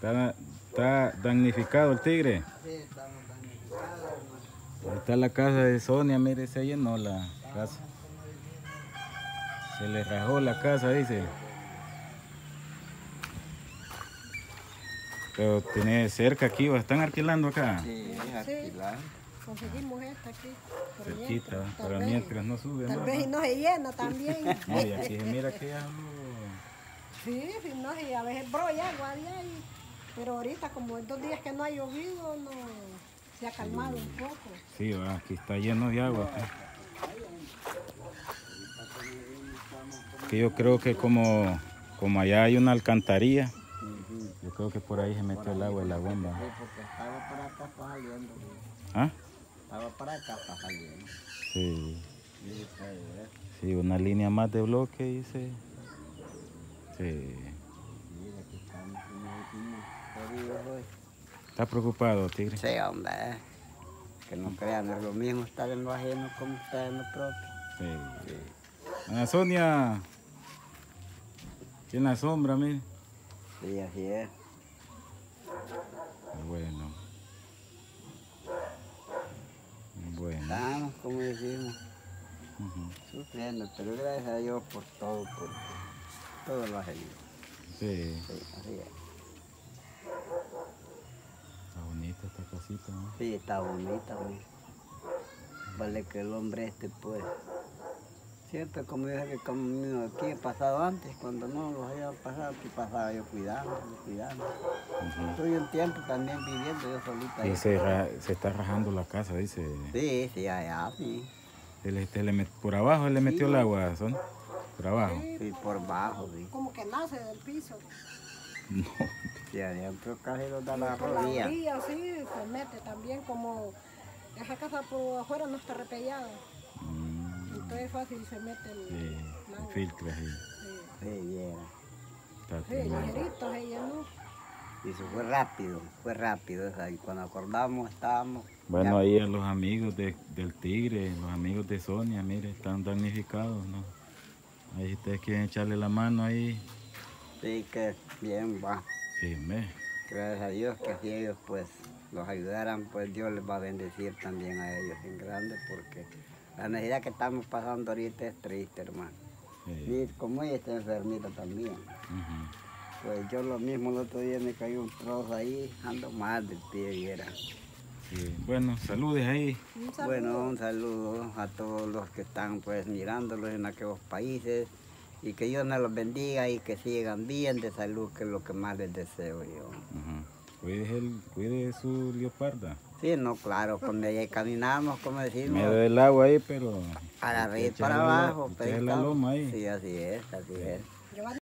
Está, está damnificado el tigre. Sí, estamos damnificados. Ahí está la casa de Sonia, mire, se llenó la casa. Se le rajó la casa, dice. Pero tiene cerca aquí, ¿o están alquilando acá? Sí, alquilar. Conseguimos esta aquí. Cerquita, mientras, para vez- mientras no sube Tal más. vez y no se llena también. No, y aquí se mira que ya no- Sí, sí, no, y a veces brolla agua allá y- Pero ahorita, como en dos días que no ha llovido, no se ha calmado un poco. Sí, aquí está lleno de agua. Que yo creo que como, como allá hay una alcantarilla, yo creo que por ahí se metió el agua de la bomba. ¿Ah? Estaba para acá saliendo. Sí, Sí, una línea más de bloque dice. Sí. Mira, aquí ¿Está preocupado, Tigre? Sí, hombre. Que no crean, es lo mismo estar en lo ajeno como estar en lo propio. Sí. Ana Sonia. Aquí en la sombra, mire. Sí, así es. Bueno. Bueno. Estamos, como decimos, sufriendo, pero gracias a Dios por todo, por todo lo ajeno. Sí. Sí, así es. Está bonita esta casita, ¿no? Sí, está bonita, güey. Vale que el hombre este, pues, siempre como yo que como aquí he pasado antes, cuando no los había pasado, aquí pasaba yo cuidando, cuidando. Estuve un tiempo también viviendo yo solita. ahí. Y se, está rajando la casa, dice. Sí, sí, allá, sí. Él, este, le met- por abajo él le metió el agua, ¿son? Por abajo. Sí, por bajo, sí. Como que nace del piso. No. Sí, adentro casi lo da la rodilla. sí, se mete también como... Esa casa por afuera no está repellada. Mm, Entonces fácil se mete el... sí, el ahí. Sí, Sí. Está sí, ligerito se llenó. Y eso fue rápido, fue rápido. o sea, y cuando acordamos estábamos. Bueno, ya- ahí a los amigos de- del Tigre, los amigos de Sonia, mire, están damnificados, ¿no? Ahí ustedes quieren echarle la mano ahí. Sí, que bien, va. Sí, me. Gracias a Dios que si ellos pues los ayudaran, pues Dios les va a bendecir también a ellos en grande porque la necesidad que estamos pasando ahorita es triste, hermano. Sí. Y como ella está enfermita también, pues yo lo mismo el otro día me cayó un trozo ahí, ando mal del pie y era. Sí. Bueno, saludes ahí. Un saludo. Bueno, un saludo a todos los que están pues mirándolos en aquellos países y que Dios nos los bendiga y que sigan bien de salud, que es lo que más les deseo yo. Ujú. Cuide, el, cuide su leoparda. Sí, no, claro, cuando caminamos, como decimos, medio del agua ahí, pero... arriba y echa para la- abajo. pero la estamos- loma ahí. Sí, así es, así es.